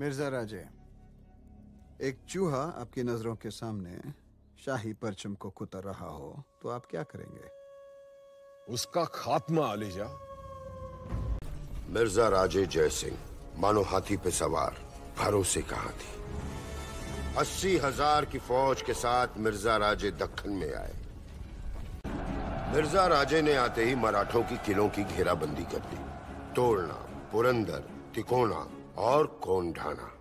मिर्ज़ा राजे एक चूहा आपकी नज़रों के सामने शाही परचम को कुतर रहा हो तो आप क्या करेंगे? उसका खात्मा आलिजा मिर्ज़ा राजे जय सिंह मानो हाथी पे सवार भरोसे का हाथी। अस्सी हज़ार की फौज के साथ मिर्ज़ा राजे दक्खन में आए। मिर्ज़ा राजे ने आते ही मराठों की किलों की घेराबंदी कर दी। तोड़ना पुरंदर तिकोना और कोंढाना